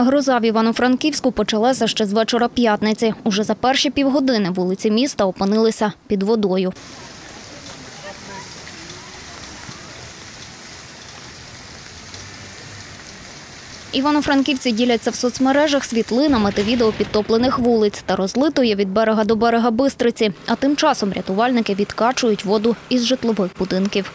Гроза в Івано-Франківську почалася ще з вечора п'ятниці. Уже за перші півгодини вулиці міста опинилися під водою. Івано-франківці діляться в соцмережах світлинами та відео підтоплених вулиць та розлитої від берега до берега Бистриці. А тим часом рятувальники відкачують воду із житлових будинків.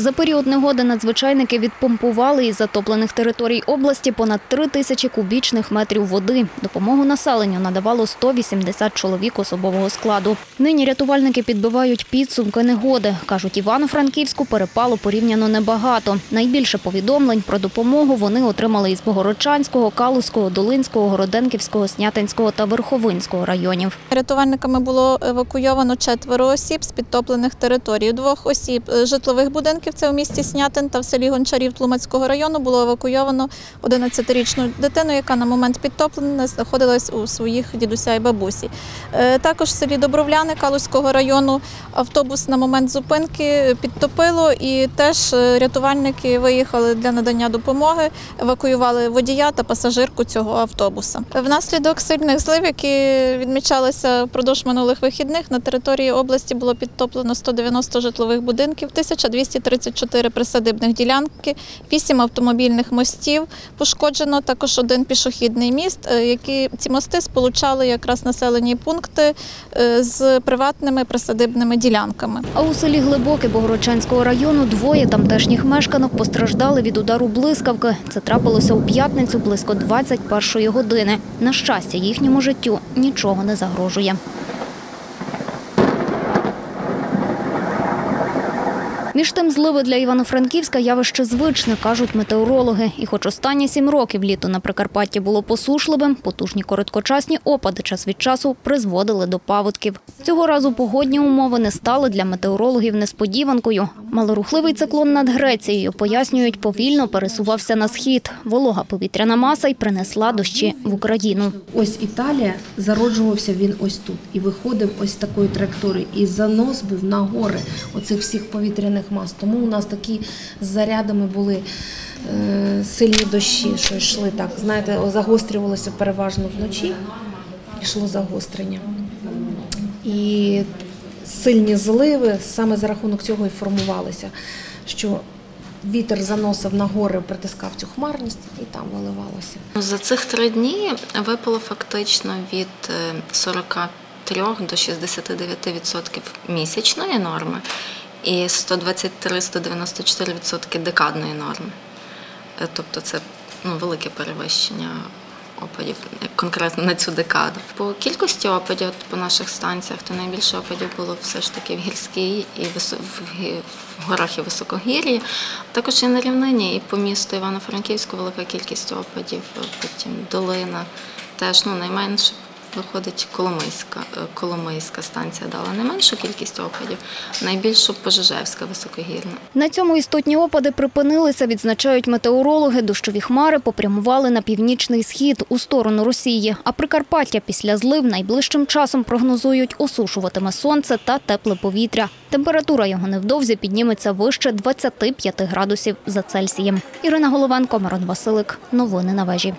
За період негоди надзвичайники відпомпували із затоплених територій області понад три тисячі кубічних метрів води. Допомогу населенню надавало 180 чоловік особового складу. Нині рятувальники підбивають підсумки негоди. Кажуть, Івано-Франківську перепало порівняно небагато. Найбільше повідомлень про допомогу вони отримали із Богородчанського, Калузького, Долинського, Городенківського, Снятинського та Верховинського районів. Рятувальниками було евакуйовано четверо осіб з підтоплених територій. Двох осіб е, житлових будинків це у місті Снятин та в селі Гончарів Тлумацького району було евакуйовано 11-річну дитину, яка на момент підтоплення знаходилась у своїх дідуся і бабусі. Е, Також в селі Добровляни Калузького району автобус на момент зупинки підтопило і теж е, рятувальники виїхали для надання допомоги, евакуювали водія та пасажирку цього автобуса. Внаслідок сильних злив, які відмічалися впродовж минулих вихідних, на території області було підтоплено 190 житлових будинків, 1234 присадибних ділянки, 8 автомобільних мостів пошкоджено, також один пішохідний міст, е, які ці мости сполучали якраз населені пункти е, з приватними присадибними ділянками. А у селі Глибоке Богородчанського району двоє тамтешніх мешканок постраждали від удару блискавки. Це трапилося у п'ятницю близько 21-ї години. На щастя, їхньому життю нічого не загрожує. Між тим, зливи для Івано-Франківська явище звичне, кажуть метеорологи. І хоч останні сім років літо на Прикарпатті було посушливим, потужні короткочасні опади час від часу призводили до паводків. Цього разу погодні умови не стали для метеорологів несподіванкою. Малорухливий циклон над Грецією, пояснюють, повільно пересувався на схід. Волога повітряна маса й принесла дощі в Україну. Ось Італія, зароджувався він ось тут і виходив ось такої траєкторії. І занос був на гори оцих всіх повітряних мас. Тому у нас такі з зарядами були е, сильні дощі, що йшли так. Знаєте, загострювалося переважно вночі, йшло загострення. І сильні зливи саме за рахунок цього і формувалися, що вітер заносив на гори, притискав цю хмарність і там виливалося. За цих три дні випало фактично від е, 43 до 69% місячної норми і 123-194% декадної норми. Е, Тобто це ну, велике перевищення опадів конкретно на цю декаду. По кількості опадів по наших станціях, то найбільше опадів було все ж таки в гірській і в горах і високогір'ї, також і на рівнині, і по місту Івано-Франківську велика кількість опадів, потім долина. Теж ну, найменше виходить Коломийська, е, Коломийська станція дала найменшу кількість опадів, найбільшу Пожежевська високогірна. На цьому істотні опади припинилися, відзначають метеорологи. Дощові хмари попрямували на північний схід у сторону Росії. А Прикарпаття після злив найближчим часом прогнозують осушуватиме сонце та тепле повітря. Температура його невдовзі підніметься вище 25 градусів за Цельсієм. Ірина Головенко, Мирон Василик. Новини на вежі.